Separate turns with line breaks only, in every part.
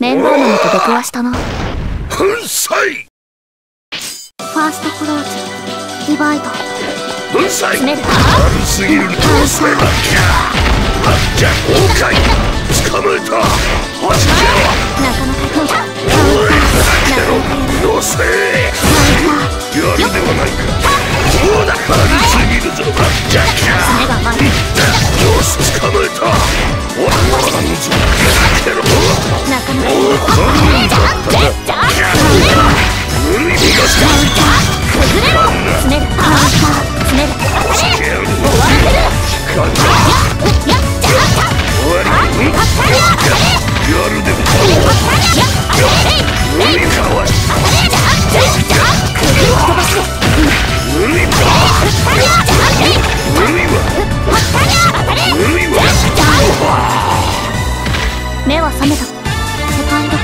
面倒なのと出くわしたな
粉砕。
ファーストクローズ。リバイト
粉砕。
詰めるか？
悪すぎるどうなゃ。あっゃ崩壊。捕まえた。
なかなか目は覚めた。
世界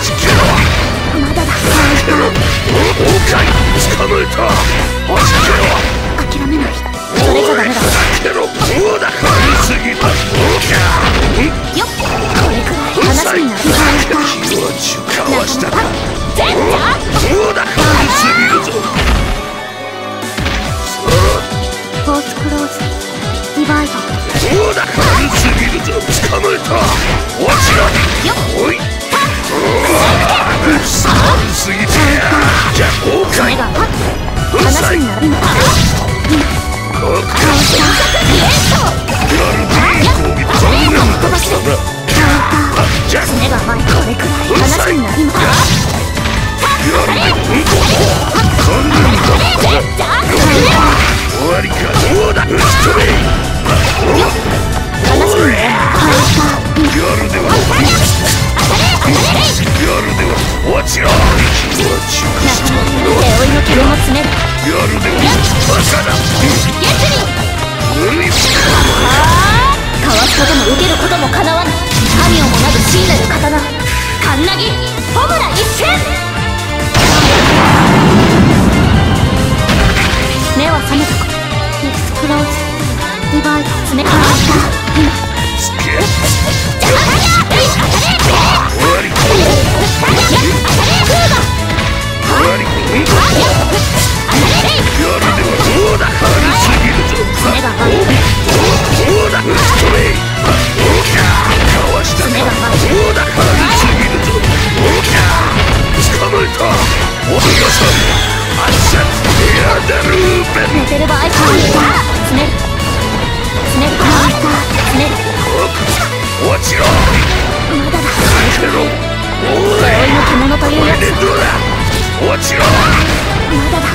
じけろまだ
だ
王冠捕まえたはじけろ
諦めないそれじゃダメだ
はじけろうだ食いすぎだ
よっ。これくらい話になりそうだ
気持ちかわしたかーうだ食いぎるぞ
フォースクローズバイ
うだいぎるぞ捕まえたわし
らる
でもバカだ落ちろ
まだ。だか